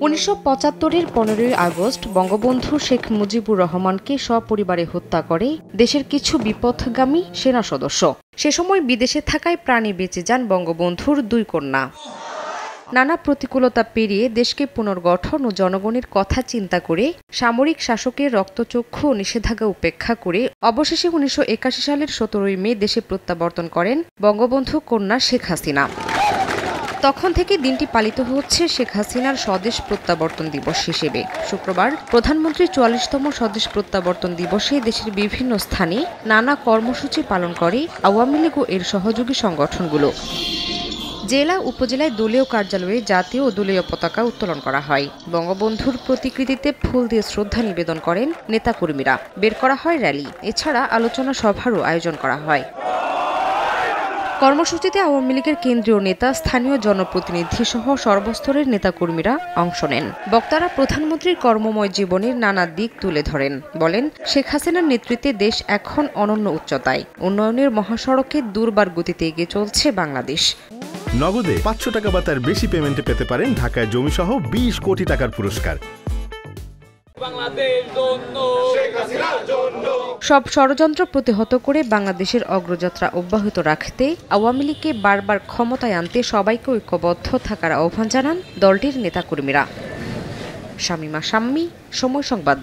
উনিশশো পঁচাত্তরের পনেরোই আগস্ট বঙ্গবন্ধু শেখ মুজিবুর রহমানকে সপরিবারে হত্যা করে দেশের কিছু বিপথগামী সেনা সদস্য। সে সময় বিদেশে থাকায় প্রাণে বেঁচে যান বঙ্গবন্ধুর দুই কন্যা। নানা প্রতিকূলতা পেরিয়ে দেশকে পুনর্গঠন ও জনগণের কথা চিন্তা করে সামরিক শাসকের রক্তচক্ষু নিষেধাজ্ঞা উপেক্ষা করে অবশেষে উনিশশো একাশি সালের সতেরোই মে দেশে প্রত্যাবর্তন করেন বঙ্গবন্ধু কন্যা শেখ হাসিনা। তখন থেকে দিনটি পালিত হচ্ছে শেখ হাসিনার স্বদেশ প্রত্যাবর্তন দিবস হিসেবে। শুক্রবার প্রধানমন্ত্রী চুয়াল্লিশতম স্বদেশ প্রত্যাবর্তন দিবসে দেশের বিভিন্ন স্থানে নানা কর্মসূচি পালন করে আওয়ামী লীগ ও এর সহযোগী সংগঠনগুলো। জেলা, উপজেলায় দলীয় কার্যালয়ে জাতীয় ও দলীয় পতাকা উত্তোলন করা হয়। বঙ্গবন্ধুর প্রতিকৃতিতে ফুল দিয়ে শ্রদ্ধা নিবেদন করেন নেতাকর্মীরা। বের করা হয় র্যালি। এছাড়া আলোচনা সভারও আয়োজন করা হয়। কর্মসূচিতে আওয়ামী লীগের কেন্দ্রীয় নেতা স্থানীয় জনপ্রতিনিধি সহ সর্বস্তরের নেতাকর্মীরা অংশ নেন। বক্তারা প্রধানমন্ত্রীর কর্মময় জীবনের নানা দিক তুলে ধরেন। বলেন শেখ হাসিনার নেতৃত্বে দেশ এখন অনন্য উচ্চতায়। উন্নয়নের মহাসড়কে দুর্বার গতিতে এগিয়ে চলছে বাংলাদেশ। নগদে পাঁচশো টাকা বা তার বেশি পেমেন্টে পেতে পারেন ঢাকায় জমি সহ বিশ কোটি টাকার পুরস্কার। সব ষড়যন্ত্র প্রতিহত করে বাংলাদেশের অগ্রযাত্রা অব্যাহত রাখতে আওয়ামী লীগকে বারবার ক্ষমতায় আনতে সবাইকে ঐক্যবদ্ধ থাকার আহ্বান জানান দলটির নেতাকর্মীরা। শামিমা শাম্মী, সময় সংবাদ।